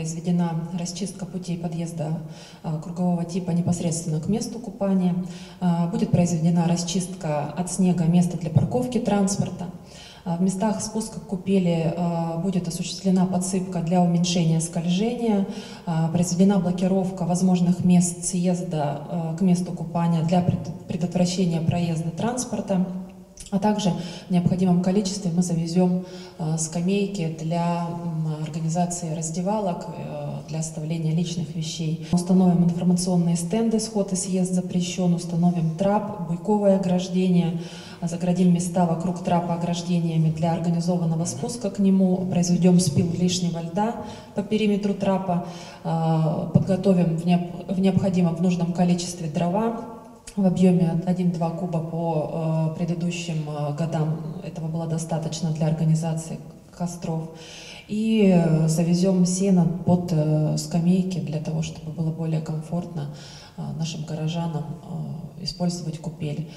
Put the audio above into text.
произведена расчистка путей подъезда а, кругового типа непосредственно к месту купания. А, будет произведена расчистка от снега места для парковки транспорта. А, в местах спуска к купели будет осуществлена подсыпка для уменьшения скольжения, произведена блокировка возможных мест съезда к месту купания для предотвращения проезда транспорта. А также в необходимом количестве мы завезем скамейки для организации раздевалок, э, для оставления личных вещей. Установим информационные стенды «Сход и съезд запрещен», установим трап, буйковое ограждение, заградим места вокруг трапа ограждениями для организованного спуска к нему, произведем спил лишнего льда по периметру трапа, э, подготовим в необходимом, в нужном количестве дрова, в объеме 1-2 куба по э, предыдущим годам. Этого было достаточно для организации костров. И э, завезем сено под э, скамейки для того, чтобы было более комфортно э, нашим горожанам использовать купель.